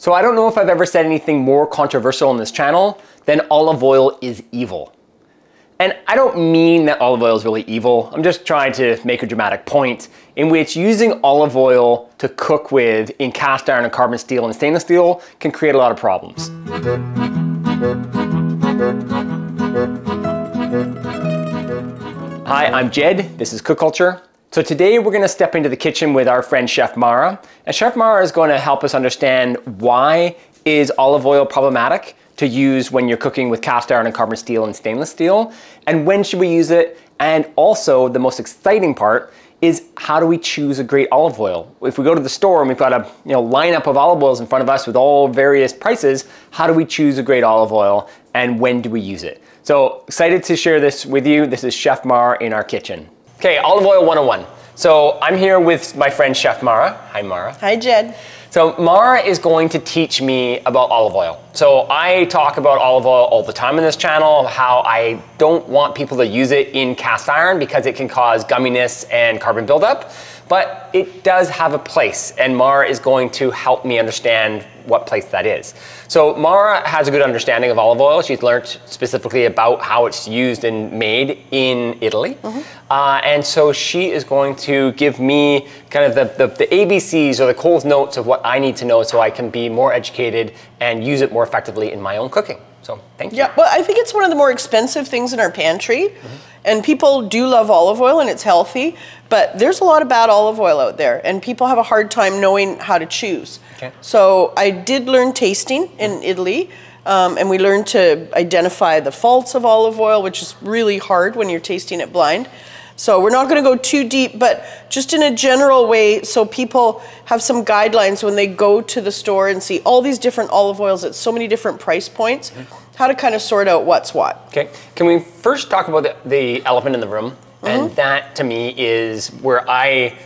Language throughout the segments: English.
So I don't know if I've ever said anything more controversial on this channel than olive oil is evil. And I don't mean that olive oil is really evil. I'm just trying to make a dramatic point in which using olive oil to cook with in cast iron and carbon steel and stainless steel can create a lot of problems. Hi, I'm Jed. This is Cook Culture. So today we're going to step into the kitchen with our friend Chef Mara. And Chef Mara is going to help us understand why is olive oil problematic to use when you're cooking with cast iron and carbon steel and stainless steel, and when should we use it, and also the most exciting part is how do we choose a great olive oil? If we go to the store and we've got a you know lineup of olive oils in front of us with all various prices, how do we choose a great olive oil and when do we use it? So excited to share this with you. This is Chef Mara in our kitchen. Okay, olive oil 101. So I'm here with my friend Chef Mara. Hi, Mara. Hi, Jed. So Mara is going to teach me about olive oil. So I talk about olive oil all the time in this channel, how I don't want people to use it in cast iron because it can cause gumminess and carbon buildup but it does have a place, and Mara is going to help me understand what place that is. So Mara has a good understanding of olive oil. She's learned specifically about how it's used and made in Italy. Mm -hmm. uh, and so she is going to give me kind of the, the, the, ABCs or the Coles notes of what I need to know so I can be more educated and use it more effectively in my own cooking. So thank you. Yeah, well, I think it's one of the more expensive things in our pantry. Mm -hmm. And people do love olive oil and it's healthy, but there's a lot of bad olive oil out there and people have a hard time knowing how to choose. Okay. So I did learn tasting in Italy. Um, and we learned to identify the faults of olive oil, which is really hard when you're tasting it blind. So we're not going to go too deep, but just in a general way, so people have some guidelines when they go to the store and see all these different olive oils at so many different price points. Mm -hmm how to kind of sort out what's what. Okay, can we first talk about the, the elephant in the room? Mm-hmm. And that to me is where I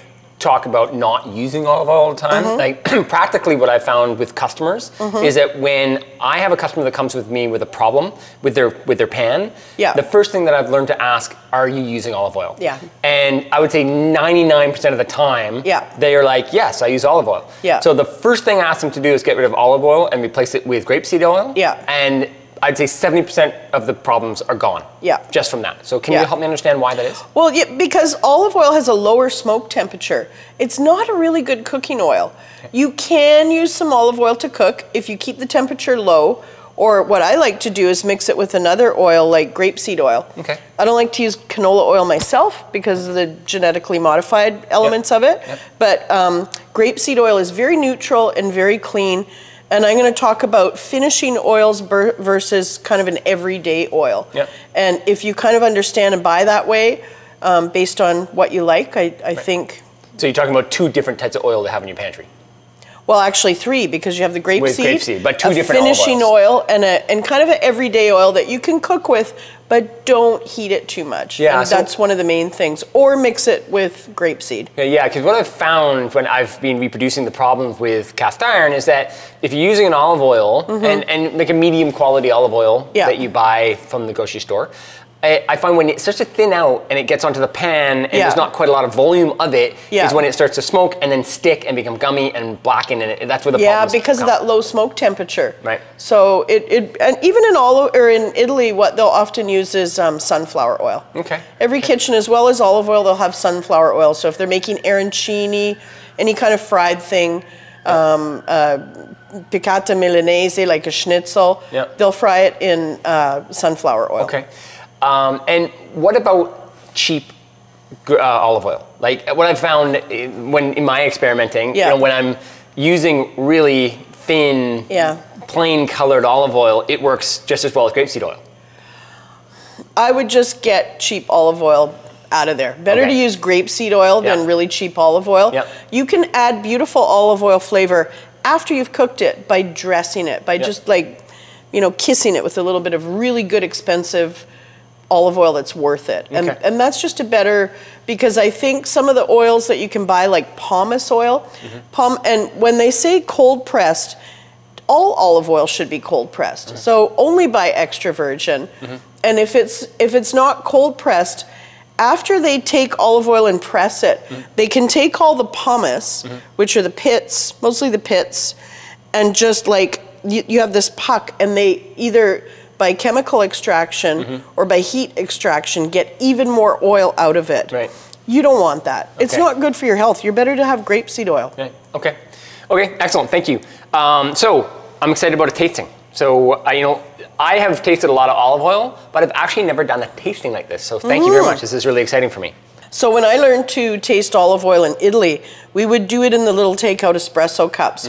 talk about not using olive oil all the time. Mm-hmm. Like practically what I found with customers mm-hmm. is that when I have a customer that comes with me with a problem with their with their pan, yeah. the first thing that I've learned to ask, are you using olive oil? Yeah. And I would say 99% of the time, yeah. they are like, yes, I use olive oil. Yeah. So the first thing I ask them to do is get rid of olive oil and replace it with grapeseed oil. Yeah. And I'd say 70% of the problems are gone. Yeah. Just from that. So can yeah. you help me understand why that is? Well, yeah, because olive oil has a lower smoke temperature. It's not a really good cooking oil. Okay. You can use some olive oil to cook if you keep the temperature low. Or what I like to do is mix it with another oil like grapeseed oil. Okay. I don't like to use canola oil myself because of the genetically modified elements yep. of it. Yep. But um, grapeseed oil is very neutral and very clean and I'm going to talk about finishing oils versus kind of an everyday oil. Yep. And if you kind of understand and buy that way, um, based on what you like, I, I right. think. So you're talking about two different types of oil to have in your pantry. Well, actually three because you have the grapeseed, with grapeseed, but two different finishing oil and a and kind of an everyday oil that you can cook with, but don't heat it too much. Yeah, so that's one of the main things. Or mix it with grapeseed. Yeah, yeah, because what I've found when I've been reproducing the problems with cast iron is that if you're using an olive oil mm-hmm. and and like a medium quality olive oil yeah. that you buy from the grocery store, I, find when it starts to thin out and it gets onto the pan and yeah. there's not quite a lot of volume of it, yeah. is when it starts to smoke and then stick and become gummy and blacken and it, that's where the yeah because come. of that low smoke temperature. Right. So it, it and even in all or in Italy, what they'll often use is um, sunflower oil. Okay. Every okay. kitchen, as well as olive oil, they'll have sunflower oil. So if they're making arancini, any kind of fried thing. Um, uh, piccata milanese, like a schnitzel, yep. they'll fry it in uh, sunflower oil. Okay. Um, and what about cheap uh, olive oil? Like what I've found when in my experimenting, yeah. you know, when I'm using really thin, yeah. plain colored olive oil, it works just as well as grapeseed oil. I would just get cheap olive oil out of there. Better okay. to use grapeseed oil yeah. than really cheap olive oil. Yep. You can add beautiful olive oil flavor after you've cooked it by dressing it, by yep. just like, you know, kissing it with a little bit of really good expensive olive oil that's worth it. And, okay. and that's just a better, because I think some of the oils that you can buy, like pomace oil, mm-hmm. pom, and when they say cold pressed, all olive oil should be cold pressed. Mm-hmm. So only buy extra virgin. Mm-hmm. And if it's if it's not cold pressed, after they take olive oil and press it, mm-hmm. they can take all the pomace, mm-hmm. which are the pits, mostly the pits, and just like you, you have this puck, and they either by chemical extraction Mm-hmm. or by heat extraction get even more oil out of it. Right. You don't want that. Okay. It's not good for your health. You're better to have grapeseed oil. Okay. Okay. Okay. Excellent. Thank you. Um, so I'm excited about a tasting. So I, you know, I have tasted a lot of olive oil, but I've actually never done a tasting like this. So thank you very Mm. much. This is really exciting for me. So when I learned to taste olive oil in Italy, we would do it in the little takeout espresso cups.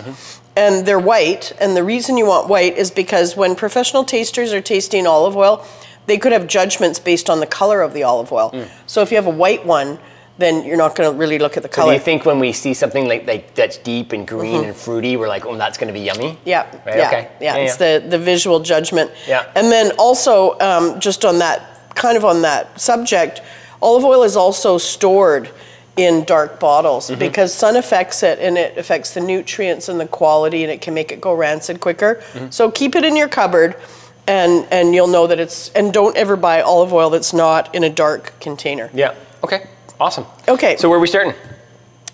And they're white, and the reason you want white is because when professional tasters are tasting olive oil, they could have judgments based on the color of the olive oil. So if you have a white one, then you're not going to really look at the So do color. you think when we see something like, like that's deep and green and fruity, we're like, oh, that's going to be yummy? Mm-hmm. Yeah, Right, yeah, okay. yeah. Yeah, It's yeah. the the visual judgment. Yeah. And then also, um, just on that kind of on that subject, olive oil is also stored in dark bottles Mm-hmm. because sun affects it and it affects the nutrients and the quality and it can make it go rancid quicker. Mm-hmm. So keep it in your cupboard. And, and you'll know that it's and don't ever buy olive oil that's not in a dark container. Yeah. Okay. Awesome. Okay. So where are we starting?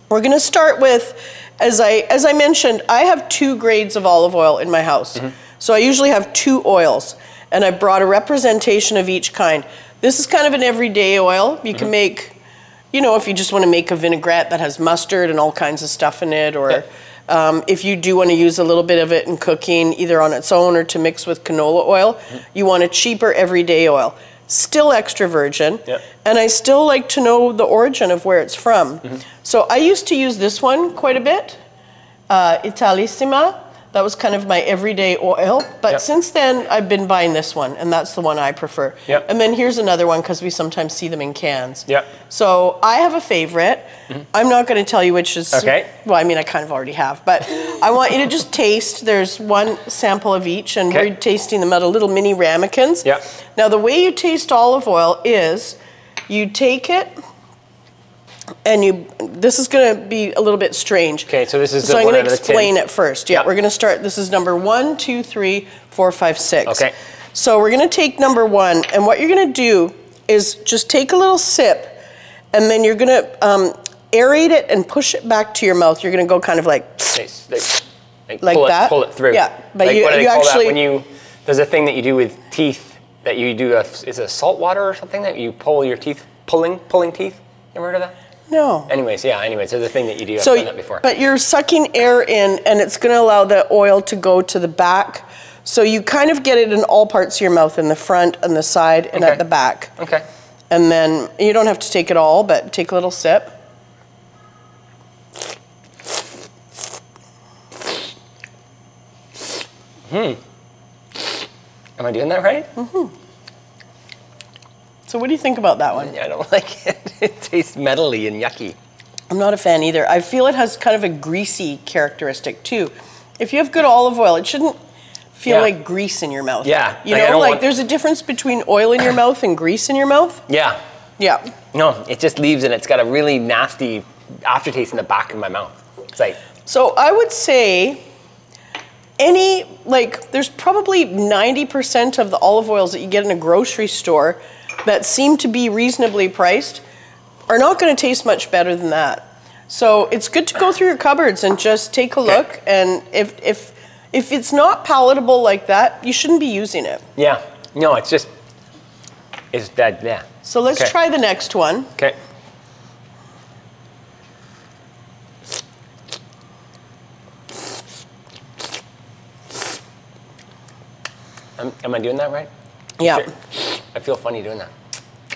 We're going to start with, as I as I mentioned, I have two grades of olive oil in my house. So I usually have two oils, and I brought a representation of each kind. This is kind of an everyday oil. You can make, you know, if you just want to make a vinaigrette that has mustard and all kinds of stuff in it, or Yeah. um, if you do want to use a little bit of it in cooking, either on its own or to mix with canola oil, you want a cheaper everyday oil. Still extra virgin, Yeah. and I still like to know the origin of where it's from. So I used to use this one quite a bit, uh, Italissima. That was kind of my everyday oil. But Yeah. since then, I've been buying this one, and that's the one I prefer. Yeah. And then here's another one because we sometimes see them in cans. Yeah. So I have a favorite. Mm-hmm. I'm not going to tell you which is. Okay. Well, I mean, I kind of already have, but I want you to just taste. There's one sample of each, and Okay. we're tasting them out of little mini ramekins. Yeah. Now, the way you taste olive oil is you take it and you, this is going to be a little bit strange. Okay, so this is So I'm going to out of the tin. explain it first. Yeah, Yeah. we're going to start. This is number one, two, three, four, five, six. Okay. So we're going to take number one, and what you're going to do is just take a little sip, and then you're going to um, aerate it and push it back to your mouth. You're going to go kind of like, Nice. Like, like Like pull that? It, pull it through. Yeah, but like, you- you actually- that when you there's a thing that you do with teeth that you do a is it salt water or something that you pull your teeth pulling pulling teeth. You ever heard of that? No. Anyways, yeah. Anyways, so the thing that you do. I've So, done that before. but you're sucking air in, and it's going to allow the oil to go to the back. So you kind of get it in all parts of your mouth, in the front, and the side, and Okay. at the back. okay. And then you don't have to take it all, but take a little sip. Hmm. Am I doing that right? So what do you think about that one? I don't like it. It tastes metally and yucky. I'm not a fan either. I feel it has kind of a greasy characteristic too. If you have good olive oil, it shouldn't feel Yeah. like grease in your mouth. Yeah, You like, know, like want- there's a difference between oil in your mouth and grease in your mouth. Yeah. Yeah. No, it just leaves and it's got a really nasty aftertaste in the back of my mouth. It's like So I would say any like there's probably 90% of the olive oils that you get in a grocery store that seem to be reasonably priced are not going to taste much better than that. So it's good to go through your cupboards and just take a look and if if if it's not palatable like that, you shouldn't be using it. yeah. No, it's just it's that yeah. So let's Okay. try the next one. Okay. Am, am I doing that right? Yeah. Sure. I feel funny doing that.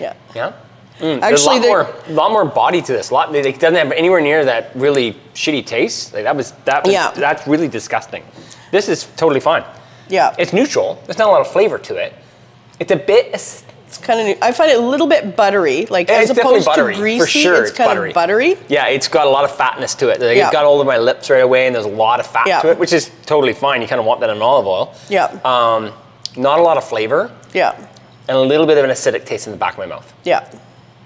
Yeah. Yeah. Mm, there's a Actually, lot they- more, lot more body to this. A lot, it doesn't have anywhere near that really shitty taste. Like that was that. Was, Yeah. That's really disgusting. This is totally fine. Yeah. It's neutral. There's not a lot of flavor to it. It's a bit. It's kind of new. I find it a little bit buttery, like it's as opposed buttery to greasy. for sure. it's kind buttery. of buttery. Yeah, it's got a lot of fatness to it. Like, Yeah. It got all of my lips right away, and there's a lot of fat Yeah. to it, which is totally fine. You kind of want that in olive oil. Yeah. Um, not a lot of flavor, Yeah. And a little bit of an acidic taste in the back of my mouth. Yeah.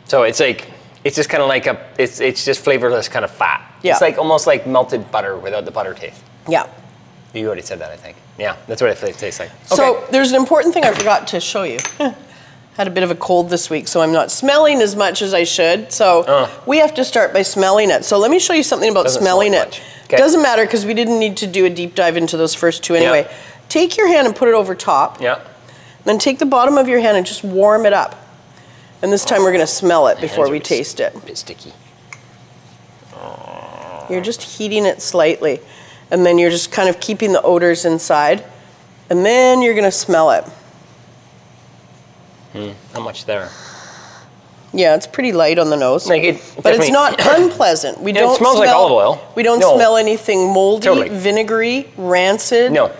So it's like it's just kind of like a it's it's just flavorless kind of fat. Yeah. It's like almost like melted butter without the butter taste. Yeah. You already said that, I think. Yeah, that's what it tastes like. So there's an important thing I forgot to show you. Had a bit of a cold this week, so I'm not smelling as much as I should. So Uh. we have to start by smelling it. So let me show you something about Doesn't smelling smell it. much. Doesn't matter because we didn't need to do a deep dive into those first two anyway. Yeah. Take your hand and put it over top. Yeah. Then take the bottom of your hand and just warm it up. And this time we're going to smell it before we taste it. A bit sticky. You're just heating it slightly. And then you're just kind of keeping the odors inside. And then you're going to smell it. Hmm, Not much there. Yeah, it's pretty light on the nose. Like it but it's not unpleasant. We Yeah, don't smells like smell, olive oil. We don't No. smell anything moldy, Totally. vinegary, rancid. No.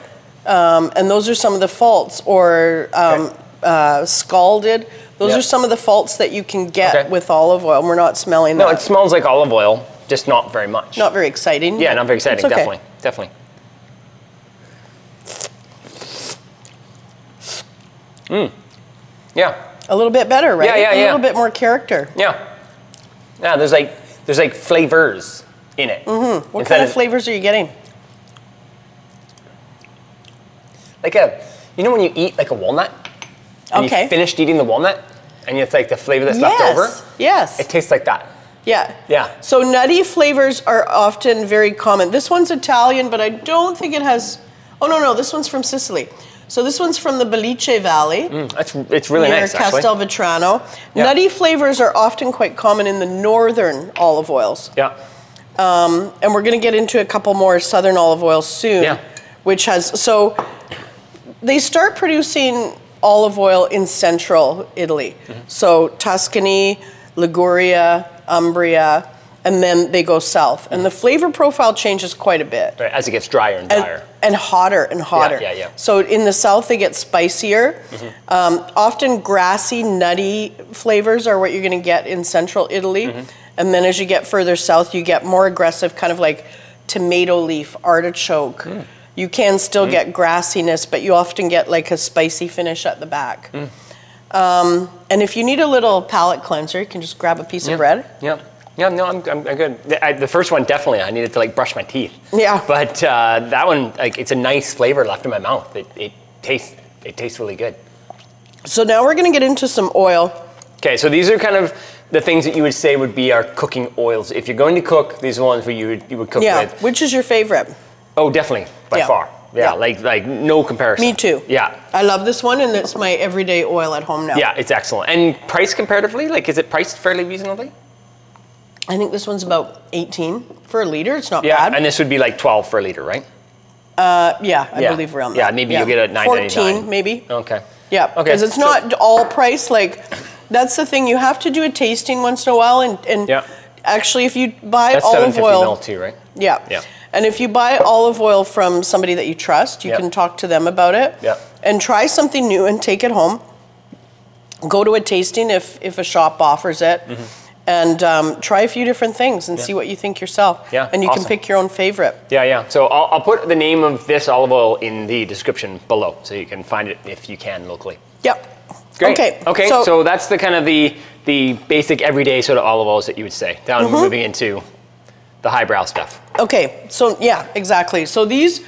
Um, and those are some of the faults, or um, Okay. uh, scalded. Those Yep. are some of the faults that you can get Okay. with olive oil. We're not smelling No, that. No, it smells like olive oil, just not very much. not very exciting. Yeah, not very exciting. Okay. Definitely, definitely. Mm. Yeah, A little bit better, right? Yeah, yeah, A yeah. little bit more character. yeah, yeah. There's like there's like flavors in it. Mm-hmm. What kind of flavors are you getting? Like a, you know when you eat like a walnut, and Okay. you finished eating the walnut, and it's like the flavor that's yes. left over. Yes. It tastes like that. Yeah. Yeah. So nutty flavors are often very common. This one's Italian, but I don't think it has. Oh no, no, this one's from Sicily. So this one's from the Belice Valley Mm, It's it's really near nice. Castelvetrano. Yeah. Nutty flavors are often quite common in the northern olive oils, Yeah. and we're going to get into a couple more southern olive oils soon. Yeah. Which has so they start producing olive oil in central Italy. Mm-hmm. So Tuscany, Liguria, Umbria, and then they go south. And the flavor profile changes quite a bit. Right, as it gets drier and And, drier. and hotter and hotter. yeah, yeah. So in the south, they get spicier. Mm-hmm. Um, often grassy, nutty flavors are what you're going to get in central Italy. Mm-hmm. And then as you get further south, you get more aggressive, kind of like tomato leaf, artichoke. Mm. You can still get grassiness, but you often get like a spicy finish at the back. Mm. Um, and if you need a little palate cleanser, you can just grab a piece of bread. Yeah. Yeah, no, I'm, I'm, I'm good. The, I, the first one definitely, I needed to like brush my teeth. Yeah. But uh, that one, like, it's a nice flavor left in my mouth. It, it tastes, it tastes really good. So now we're going to get into some oil. Okay, so these are kind of the things that you would say would be our cooking oils. If you're going to cook, these are the ones where you would, you would cook Yeah. with. Which is your favorite? Oh, definitely, by Yeah. far. Yeah, Yeah. like like no comparison. Me too. Yeah. I love this one, and it's my everyday oil at home now. Yeah, it's excellent. And price comparatively, like, is it priced fairly reasonably? I think this one's about 18 for a liter. It's not Yeah, bad. and this would be like 12 for a liter, right? uh, yeah, I Yeah. believe around that. Yeah, maybe you'll get a at 9.99. 14, maybe. Okay. Yeah, Okay, because it's so- not all price. Like, that's the thing. You have to do a tasting once in a while, and, and Yeah. actually, if you buy That's olive 750 oil, too, right? yeah, Yeah. And if you buy olive oil from somebody that you trust, you Yeah. can talk to them about it. Yeah. and try something new and take it home. Go to a tasting if if a shop offers it. And um, try a few different things and see what you think yourself. Yeah, and you awesome. can pick your own favorite. Yeah, yeah. So I'll, I'll put the name of this olive oil in the description below, so you can find it if you can locally. Yep. Great. Okay. Okay. So, that's the kind of the the basic everyday sort of olive oils that you would say. Now Mm-hmm. we're moving into the highbrow stuff. Okay, so yeah, exactly. So these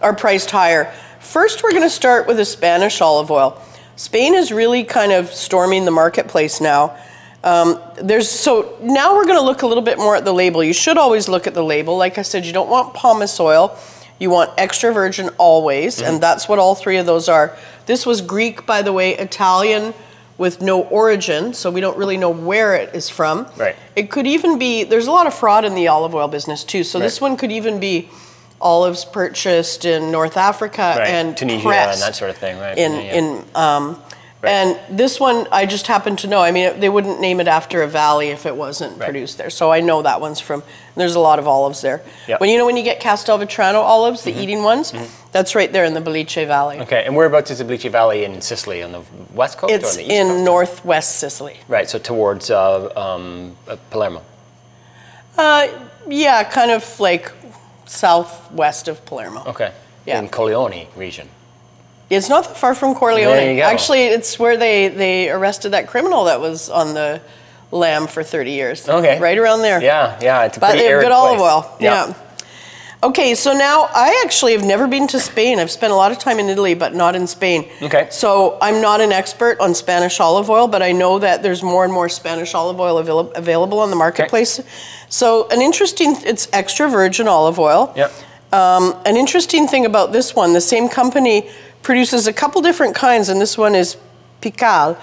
are priced higher. First, we're going to start with a Spanish olive oil. Spain is really kind of storming the marketplace now. Um, there's so now we're going to look a little bit more at the label. You should always look at the label. Like I said, you don't want pomace oil. You want extra virgin always, and that's what all three of those are. This was Greek, by the way, Italian with no origin, so we don't really know where it is from. Right. It could even be, there's a lot of fraud in the olive oil business too. So this one could even be olives purchased in North Africa Right. and Tunisia pressed and that sort of thing, right? in, Yeah, yeah. in um, Right. and this one I just happen to know. I mean, they wouldn't name it after a valley if it wasn't Right. produced there. So I know that one's from. There's a lot of olives there. Yep. When you know when you get Castelvetrano olives, the eating ones, that's right there in the Belice Valley. Okay, and whereabouts is the Belice Valley in Sicily? On the west coast or It's on the east in coast? northwest Sicily. Right, so towards uh, um, uh, Palermo. Uh, yeah, kind of like southwest of Palermo. Okay. Yeah. In Corleone region. It's not that far from Corleone. There you go. Actually, it's where they, they arrested that criminal that was on the lam for 30 years. Okay. Right around there. Yeah, yeah, it's a But pretty they have good olive place. oil. Yeah. Okay, so now I actually have never been to Spain. I've spent a lot of time in Italy, but not in Spain. Okay. So I'm not an expert on Spanish olive oil, but I know that there's more and more Spanish olive oil avail- available on the marketplace. Okay. So an interesting, it's extra virgin olive oil. Yep. Um, an interesting thing about this one, the same company produces a couple different kinds, and this one is Picual,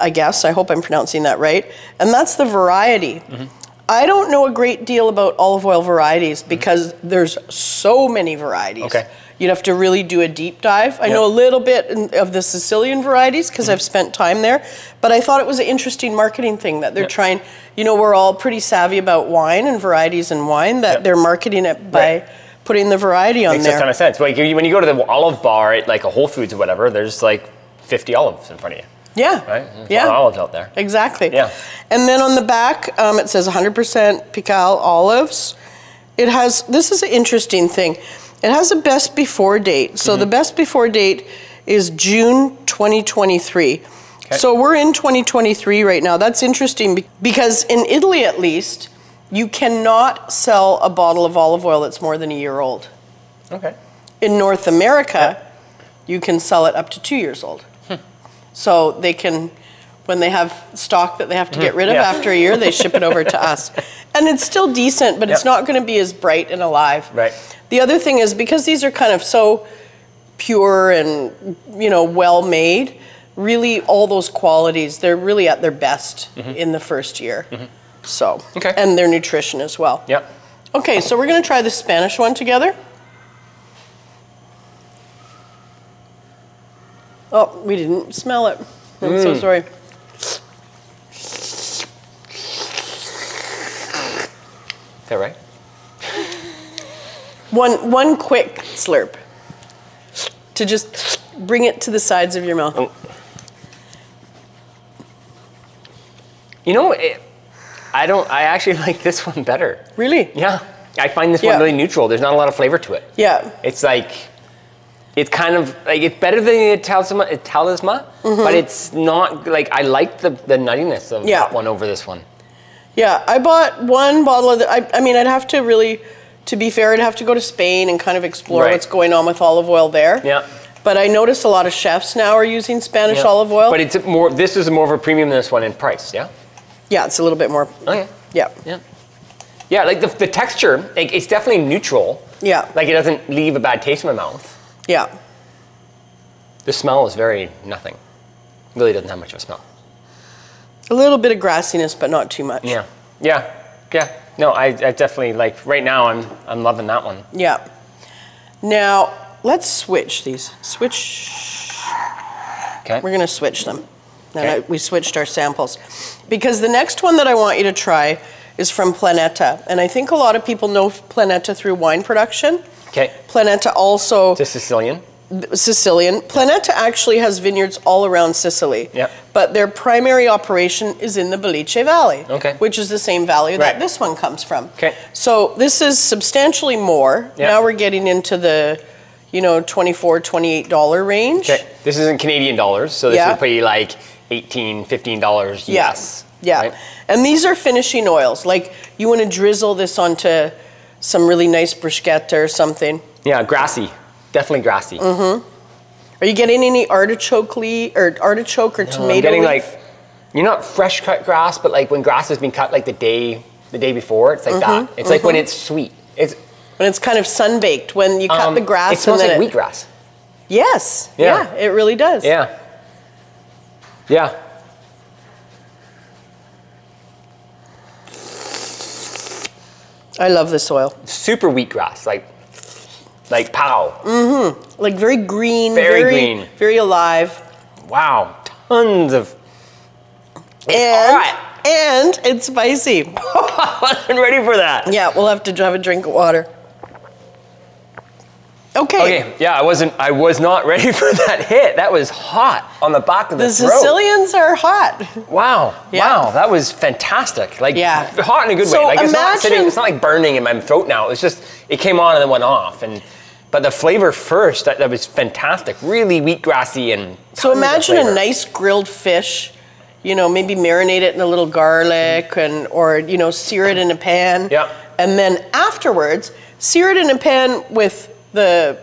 I guess. I hope I'm pronouncing that right. And that's the variety. Mm-hmm. I don't know a great deal about olive oil varieties mm-hmm. because there's so many varieties. Okay. You'd have to really do a deep dive. I Yeah. know a little bit in- of the Sicilian varieties because mm-hmm. I've spent time there, but I thought it was an interesting marketing thing that they're Yeah. trying. You know, we're all pretty savvy about wine and varieties in wine that Yeah. they're marketing it by Right. Putting the variety on Makes there. a ton of sense. Like when you go to the olive bar at like a Whole Foods or whatever, there's like 50 olives in front of you, Yeah. right? There's Yeah. a lot of olives out there. Exactly. Yeah. And then on the back, um, it says 100% Picual olives. It has, this is an interesting thing. It has a best before date. So Mm-hmm. the best before date is June 2023. Okay. So we're in 2023 right now. That's interesting because in Italy, at least, you cannot sell a bottle of olive oil that's more than a year old. Okay. In North America, you can sell it up to two years old. Hmm. So they can, when they have stock that they have to get hmm. rid of Hmm. Yeah. after a year, they ship it over to us. And it's still decent, but it's not going to be as bright and alive. Right. The other thing is because these are kind of so pure and you know well made, really all those qualities they're really at their best mm-hmm. in the first year. Mm-hmm. So. Okay. and their nutrition as well. Yep. Okay, so we're going to try the Spanish one together. Oh, we didn't smell it. I'm Mm. so sorry. Is that right? One one quick slurp to just bring it to the sides of your mouth. Oh. You know, it, I don't. I actually like this one better. Really? Yeah, I find this Yeah. one really neutral. There's not a lot of flavor to it. Yeah. It's like, it's kind of like it's better than the Talisma, Talisma but it's not like I like the the nuttiness of Mm-hmm. Yeah. that one over this one. Yeah, I bought one bottle of the. I, I mean, I'd have to really, to be fair, I'd have to go to Spain and kind of explore Right. what's going on with olive oil there. Yeah. But I noticed a lot of chefs now are using Spanish Yeah. olive oil. But it's more. This is more of a premium than this one in price. Yeah. Yeah, it's a little bit more. Oh yeah. Yeah. Yeah. Yeah, like the, the texture, like it's definitely neutral. Yeah. Like it doesn't leave a bad taste in my mouth. Yeah. The smell is very nothing. Really doesn't have much of a smell. A little bit of grassiness, but not too much. Yeah. Yeah. Yeah. No, I, I definitely like right now I'm I'm loving that one. Yeah. Now, let's switch these. Switch. Okay. We're going to switch them. I, Okay. we switched our samples. Because the next one that I want you to try is from Planeta. And I think a lot of people know Planeta through wine production. Okay. Planeta also Just Sicilian. Sicilian. Planeta actually has vineyards all around Sicily. Yep. But their primary operation is in the Belice Valley. Okay. Which is the same valley that this one comes from. Okay. So this is substantially more. Yep. Now we're getting into the, you know, 24 $28 range. Okay. This isn't Canadian dollars, so this Yeah. would be like 18 $15 Yeah. US. Yeah. right? And these are finishing oils. Like you want to drizzle this onto some really nice bruschetta or something. Yeah, grassy. Definitely grassy. Mm-hmm. Are you getting any artichoke or artichoke or No, tomato I'm getting leaf? like you're not fresh cut grass, but like when grass has been cut like the day the day before, it's like Mm-hmm, that. It's like when it's sweet. It's when it's kind of sun baked when you cut um, the grass It smells and like then it- wheatgrass. Yes. Yeah. Yeah. it really does. Yeah. Yeah. I love this oil. Super wheatgrass, like like pow. Mm-hmm. Like very green, Very very green. very alive. Wow. Tons of and hot. and it's spicy. I wasn't ready for that. Yeah, we'll have to have a drink of water. Okay. Okay, yeah, I wasn't I was not ready for that hit. That was hot on the back of the, The throat. Sicilians are hot. Wow. Yeah. Wow, that was fantastic. Like Yeah. hot in a good So way. Like it's not sitting imagine- it's not like burning in my throat now. It's just it came on and then went off and but the flavor first that, that was fantastic. Really wheatgrassy and So imagine a nice grilled fish, you know, maybe marinate it in a little garlic and or you know, sear it in a pan. Yeah. And then afterwards, sear it in a pan with the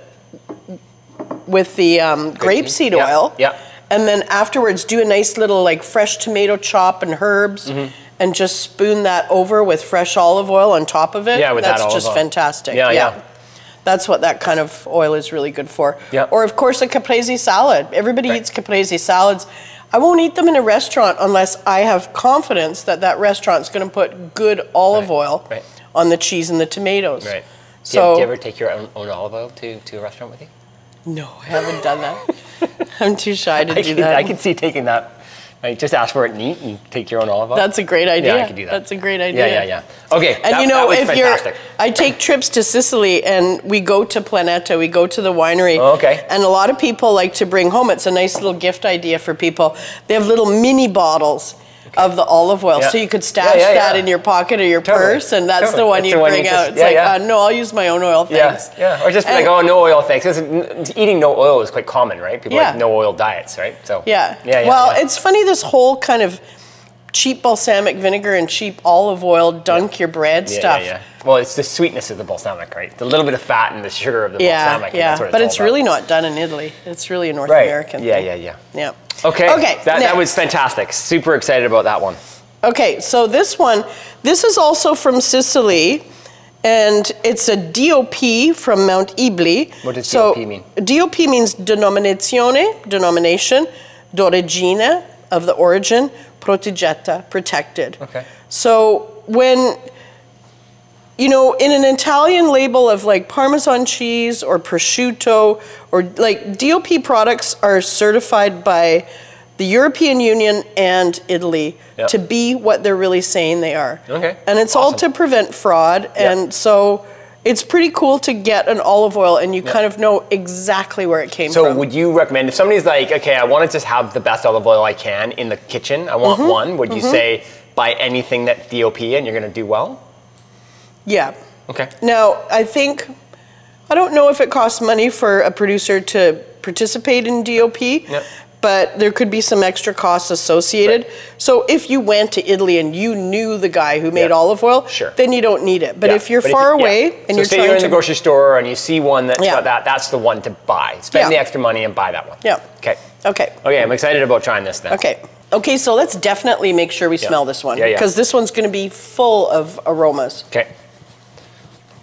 with the um, grapeseed Yeah, oil. yeah. And then afterwards, do a nice little like fresh tomato chop and herbs, Mm-hmm. and just spoon that over with fresh olive oil on top of it. Yeah, with that that's olive just oil. fantastic. Yeah, yeah. That's what that kind of oil is really good for. Yeah. Or of course a caprese salad. Everybody Right. eats caprese salads. I won't eat them in a restaurant unless I have confidence that that restaurant's going to put good olive Right, oil right. on the cheese and the tomatoes. Right. So do, you, do you ever take your own, own olive oil to, to a restaurant with you? no, I haven't done that. I'm too shy to I do can, that. I can see taking that. Like, just ask for it neat and take your own olive oil. That's a great idea. Yeah, I can do that. That's a great idea. Yeah, yeah, yeah. Okay. And that- you know, if fantastic. you're, I take trips to Sicily and we go to Planeta, we go to the winery. Oh, okay. And a lot of people like to bring home. It's a nice little gift idea for people. They have little mini bottles of the olive oil, Yeah. so you could Yeah, stash yeah, that in your pocket or your Totally. purse, and that's Totally. the one you the one bring you out. just- It's yeah, like, yeah. Uh, no, I'll use my own oil, Yeah, thanks. yeah. Or just And- like, oh, no oil, thanks. eating no oil is quite common, right? People Yeah. like no oil diets, right? So Yeah. yeah, yeah. well, yeah. it's funny this whole kind of cheap balsamic vinegar and cheap olive oil dunk your bread yeah, stuff. Yeah, yeah. Well, it's the sweetness of the balsamic, right? The little bit of fat and the sugar of the Yeah, balsamic. and yeah, but it's about. really not done in Italy. It's really a North right. American Yeah, thing. yeah, yeah. Yeah. Yeah. Okay. Okay. That, that was fantastic. Super excited about that one. Okay, so this one, this is also from Sicily, and it's a DOP from Mount Iblei. What does so, DOP mean? DOP means denominazione, denomination, d'origine, of the origin, protegetta, protected. Okay. So when you know, in an Italian label of like Parmesan cheese or prosciutto or like DOP products are certified by the European Union and Italy Yep. to be what they're really saying they are. Okay, And it's all to prevent fraud. And so it's pretty cool to get an olive oil and you kind of know exactly where it came So from. So would you recommend if somebody's like, okay, I want to just have the best olive oil I can in the kitchen, I Mm-hmm. want one, would you say buy anything that DOP and you're going to do well? yeah. Okay. Now, I think, I don't know if it costs money for a producer to participate in DOP, but there could be some extra costs associated. Right. So if you went to Italy and you knew the guy who made Yeah. olive oil, Sure. then you don't need it. But Yeah, if you're but far yeah. away and so you're say trying you're in to the grocery store and you see one that's Yeah. got that, that's the one to buy. Spend Yeah. the extra money and buy that one. Yeah. Okay. Okay. Okay, I'm excited about trying this then. Okay. Okay, so let's definitely make sure we smell this one Yeah, yeah. because this one's going to be full of aromas. Okay.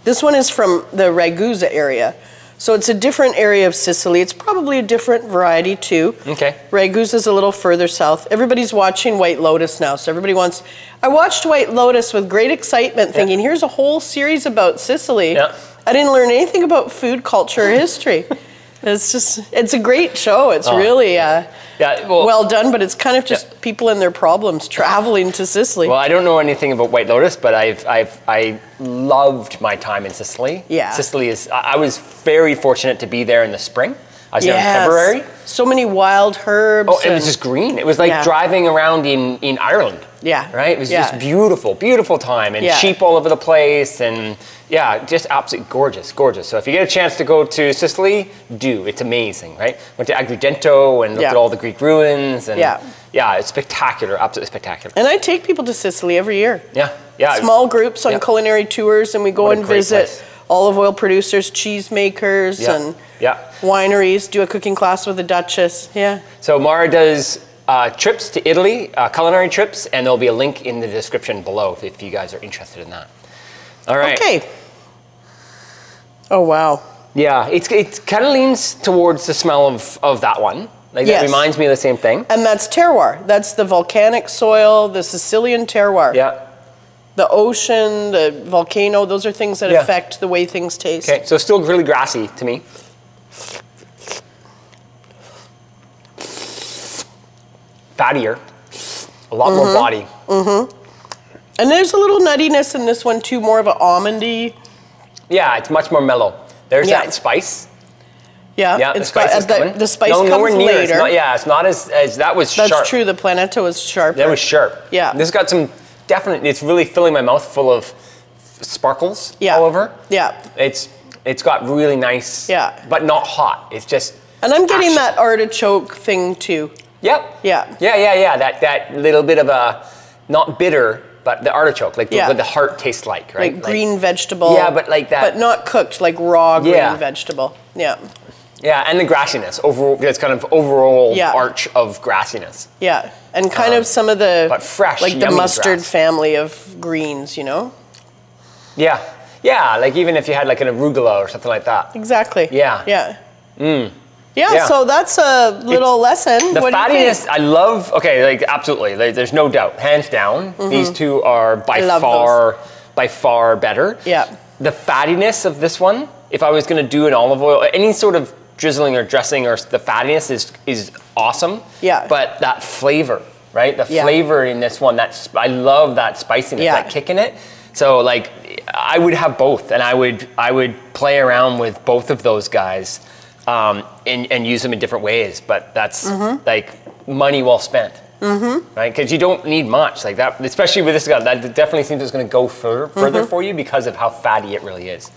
This one is from the Ragusa area. So it's a different area of Sicily. It's probably a different variety too. Okay. Ragusa is a little further south. Everybody's watching White Lotus now, so everybody wants. I watched White Lotus with great excitement, thinking, here's a whole series about Sicily. Yeah. I didn't learn anything about food, culture, or history. It's just, it's a great show. It's Oh. really uh, Yeah, well, well done, but it's kind of just Yeah. people and their problems traveling to Sicily. Well, I don't know anything about White Lotus, but I've, I've, I loved my time in Sicily. Yeah. Sicily is, I I was very fortunate to be there in the spring. I was there in February. So many wild herbs. Oh, it was just green. It was like Yeah. driving around in, in Ireland. Yeah. Right? It was Yeah. just beautiful, beautiful time and Yeah. sheep all over the place and yeah, just absolutely gorgeous, gorgeous. So if you get a chance to go to Sicily, do. It's amazing, right? Went to Agrigento and looked at all the Greek ruins and Yeah. yeah, it's spectacular, absolutely spectacular. And I take people to Sicily every year. Yeah, yeah. Small groups on culinary tours, and we go and visit place. Olive oil producers, cheesemakers, Yeah. and Yeah. wineries. Do a cooking class with the Duchess. Yeah. So Mara does uh, trips to Italy, uh, culinary trips, and there'll be a link in the description below if, if you guys are interested in that. All right. Okay. Oh wow. Yeah, it's, it kind of leans towards the smell of, of that one. Like Yes. that reminds me of the same thing. And that's terroir. That's the volcanic soil, the Sicilian terroir. Yeah. The ocean, the volcano. Those are things that Yeah. affect the way things taste. Okay, so still really grassy to me. Fattier, a lot Mm-hmm. more body. Mhm. And there's a little nuttiness in this one too, more of an almondy. Yeah, it's much more mellow. There's Yeah. that spice. Yeah. Yeah, the it's spice is the, coming. the spice no, comes nowhere near. It's later. not, yeah, it's not as, as that was That's sharp. true. The Planeta was sharp. That was sharp. Yeah. This got some definite. It's really filling my mouth full of sparkles Yeah. all over. Yeah. It's it's got really nice. Yeah. But not hot. It's just. And I'm getting action. that artichoke thing too. Yep. Yeah. Yeah, yeah, yeah. That that little bit of a not bitter, but the artichoke, like the, what the heart tastes like, right? Like green vegetable. Yeah, but like that- But not cooked, like raw green Yeah. vegetable. Yeah. Yeah, and the grassiness. Overall, it's kind of overall Yeah. arch of grassiness. Yeah. And kind of some of the Um, but fresh, like the mustard grass. family of greens, you know? Yeah, yeah. Like even if you had like an arugula or something like that. Exactly. Yeah. Yeah. Yeah, Yeah. so that's a little lesson. The What do you think? fattiness, I love. Okay, like absolutely. Like, there's no doubt, hands down. These two are by Mm-hmm. Far, by far better. Yeah. The fattiness of this one, if I was going to do an olive oil, any sort of drizzling or dressing, or the fattiness is is awesome. Yeah. But that flavor, right? The Yeah. flavor in this one, that's I love that spiciness, Yeah. that kick in it. So like, I would have both, and I would I would play around with both of those guys, um, and and use them in different ways. But that's Mm-hmm. like money well spent. Mm-hmm. Right, because you don't need much like that, especially with this guy. That definitely seems it's going to go further, further Mm-hmm. for you because of how fatty it really is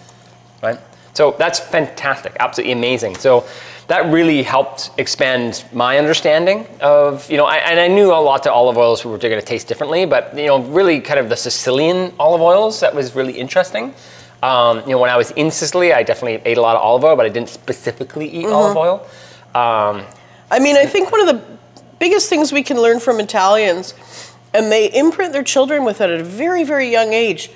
right? So that's fantastic, absolutely amazing. So that really helped expand my understanding of, you know, I, and I knew a lot of olive oils were going to taste differently, but you know, really kind of the Sicilian olive oils that was really interesting. Um, you know, when I was in Sicily, I definitely ate a lot of olive oil, but I didn't specifically eat olive oil. Um, I mean, I think one of the biggest things we can learn from Italians, and they imprint their children with it at a very, very young age.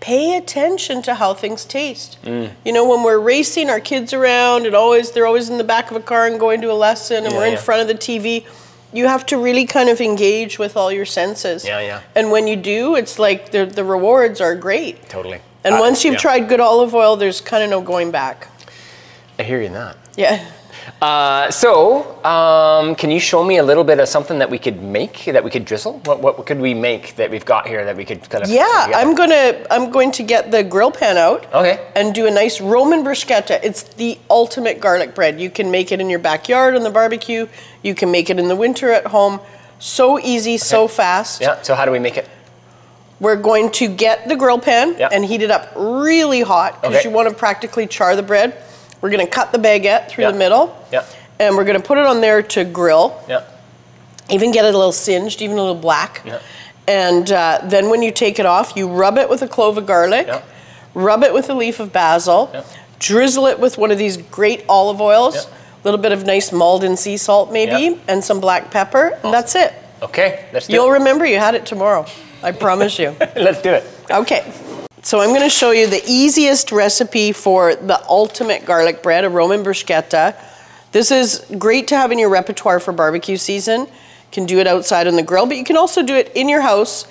Pay attention to how things taste. Mm. You know, when we're racing our kids around and always they're always in the back of a car and going to a lesson and Yeah, we're in yeah. front of the TV, you have to really kind of engage with all your senses. Yeah, yeah. And when you do, it's like the the rewards are great. totally. And Uh, once you've yeah. tried good olive oil, there's kind of no going back. I hear you in that. Yeah. Uh, so, um, can you show me a little bit of something that we could make, that we could drizzle? What, what could we make that we've got here that we could kind of? Yeah. I'm gonna I'm going to get the grill pan out. Okay. And do a nice Roman bruschetta. It's the ultimate garlic bread. You can make it in your backyard on the barbecue. You can make it in the winter at home. So easy, so fast. Yeah. So how do we make it? We're going to get the grill pan Yeah. and heat it up really hot because Okay. you want to practically char the bread. We're gonna cut the baguette through Yeah. the middle. Yeah. And we're gonna put it on there to grill. Yeah. even get it a little singed, even a little black. Yeah. And uh, then when you take it off, you rub it with a clove of garlic, Yeah. rub it with a leaf of basil, Yeah. drizzle it with one of these great olive oils, a little bit of nice Maldon sea salt maybe, and some black pepper, and that's it. Okay. Let's do You'll it. remember you had it tomorrow. I promise you. Let's do it. Okay. So I'm going to show you the easiest recipe for the ultimate garlic bread, a Roman bruschetta. This is great to have in your repertoire for barbecue season. You can do it outside on the grill, but you can also do it in your house,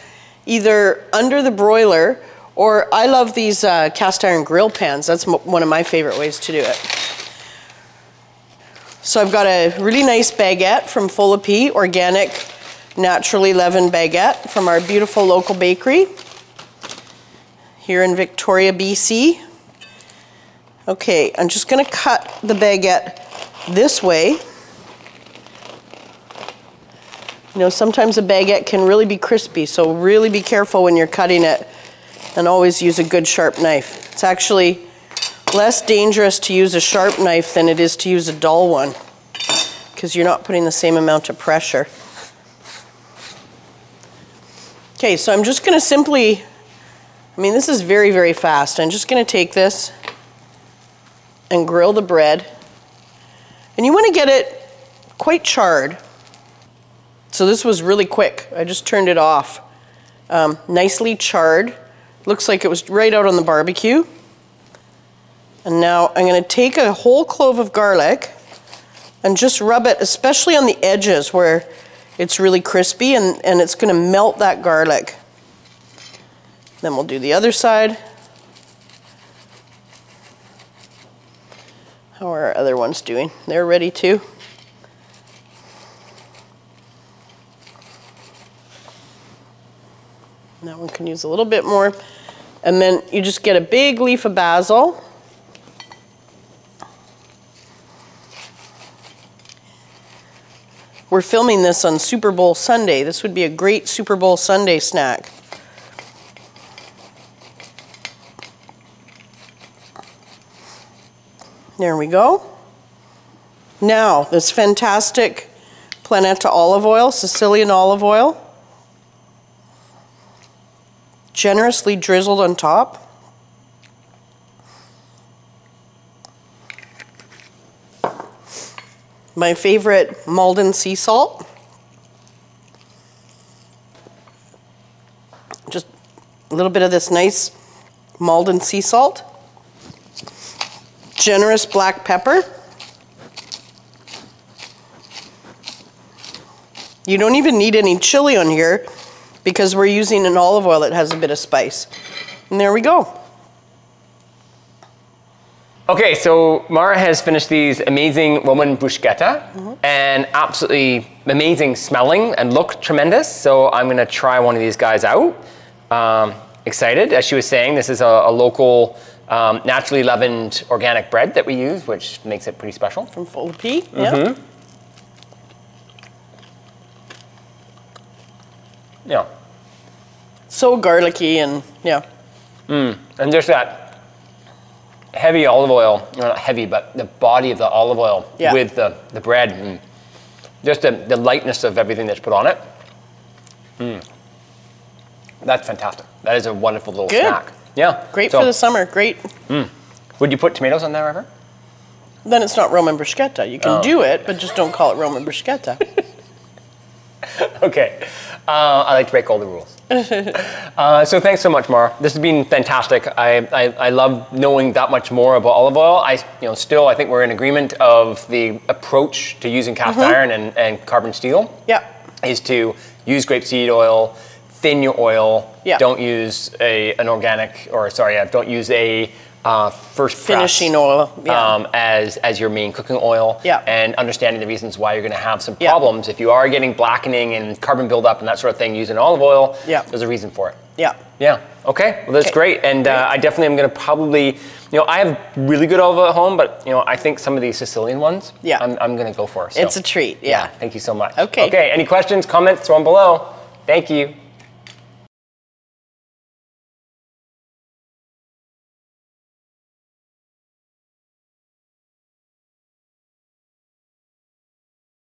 either under the broiler, or I love these uh, cast iron grill pans. That's one of my favorite ways to do it. So I've got a really nice baguette from Fol Epi, organic, naturally leavened baguette from our beautiful local bakery here in Victoria, BC. Okay, I'm just gonna cut the baguette this way. You know, sometimes a baguette can really be crispy, so really be careful when you're cutting it and always use a good sharp knife. It's actually less dangerous to use a sharp knife than it is to use a dull one because you're not putting the same amount of pressure. Okay, so I'm just gonna simply I mean, this is very, very fast. I'm just going to take this and grill the bread. And you want to get it quite charred. So this was really quick. I just turned it off. Um, nicely charred. Looks like it was right out on the barbecue. And now I'm going to take a whole clove of garlic and just rub it, especially on the edges where it's really crispy, and, and it's going to melt that garlic. Then we'll do the other side. How are our other ones doing? They're ready too. That one can use a little bit more. And then you just get a big leaf of basil. We're filming this on Super Bowl Sunday. This would be a great Super Bowl Sunday snack. There we go. Now, this fantastic Planeta olive oil, Sicilian olive oil. generously drizzled on top. My favorite Maldon sea salt. Just a little bit of this nice Maldon sea salt. Generous black pepper. You don't even need any chili on here because we're using an olive oil that has a bit of spice. And there we go. Okay, so Mara has finished these amazing Roman bruschetta and absolutely amazing smelling and look tremendous. So I'm gonna try one of these guys out. Um, excited, as she was saying, this is a, a local um, naturally leavened organic bread that we use, which makes it pretty special. From Fol Epi. Yeah. Yeah. So garlicky and yeah. And just that heavy olive oil, well, not heavy, but the body of the olive oil Yeah. with the, the bread and just the, the lightness of everything that's put on it. Mm. That's fantastic. That is a wonderful little Good. snack. Yeah. Great So, for the summer. Great. Would you put tomatoes on there ever? Then it's not Roman bruschetta. You can Oh. do it, but just don't call it Roman bruschetta. Okay. Uh, I like to break all the rules. uh, so thanks so much, Mara. This has been fantastic. I, I, I love knowing that much more about olive oil. I, you know, still I think we're in agreement of the approach to using cast Mm-hmm. iron and, and carbon steel yeah. is to use grapeseed oil, thin your oil. Yeah. Don't use a an organic or sorry, don't use a uh, first press, Finishing oil. Yeah. um, as as your main cooking oil. Yeah. And understanding the reasons why you're going to have some Yeah. problems if you are getting blackening and carbon buildup and that sort of thing using olive oil. Yeah. There's a reason for it. yeah. Yeah. Okay. Well, that's Okay. great. And uh, I definitely am going to probably, you know, I have really good olive at home, but you know, I think some of these Sicilian ones, Yeah. I'm, I'm going to go for. So. It's a treat. Yeah. Thank you so much. Okay. Okay. Any questions, comments, throw them below. Thank you.